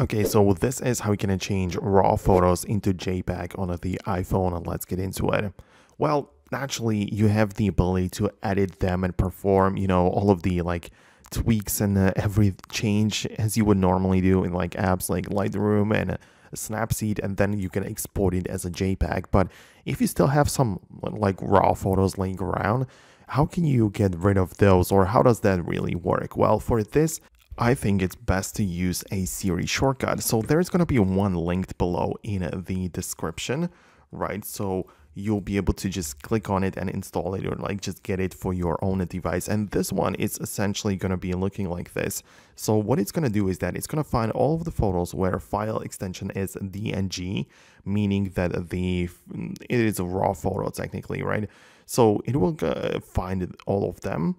Okay, so this is how you can change raw photos into JPEG on the iPhone and let's get into it. Well, naturally you have the ability to edit them and perform, you know, all of the like tweaks and uh, every change as you would normally do in like apps like Lightroom and Snapseed and then you can export it as a JPEG. But if you still have some like raw photos laying around, how can you get rid of those or how does that really work? Well, for this, I think it's best to use a Siri shortcut. So there's going to be one linked below in the description, right? So you'll be able to just click on it and install it or like just get it for your own device. And this one is essentially going to be looking like this. So what it's going to do is that it's going to find all of the photos where file extension is DNG, meaning that the it is a raw photo technically, right? So it will uh, find all of them.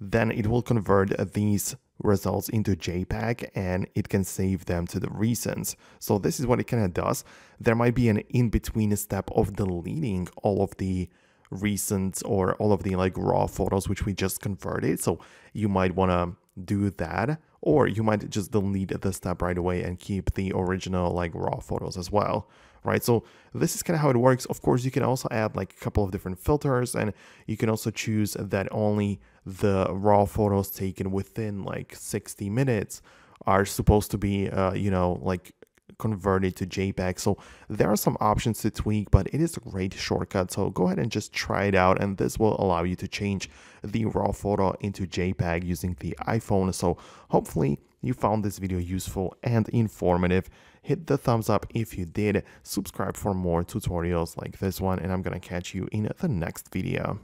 Then it will convert these results into JPEG and it can save them to the recents. So this is what it kind of does. There might be an in-between step of deleting all of the recent or all of the like raw photos which we just converted. So you might want to do that or you might just delete the step right away and keep the original like raw photos as well right? So this is kind of how it works. Of course you can also add like a couple of different filters and you can also choose that only the raw photos taken within like 60 minutes are supposed to be uh, you know like converted to JPEG. So there are some options to tweak, but it is a great shortcut. So go ahead and just try it out. And this will allow you to change the raw photo into JPEG using the iPhone. So hopefully you found this video useful and informative. Hit the thumbs up if you did. Subscribe for more tutorials like this one. And I'm going to catch you in the next video.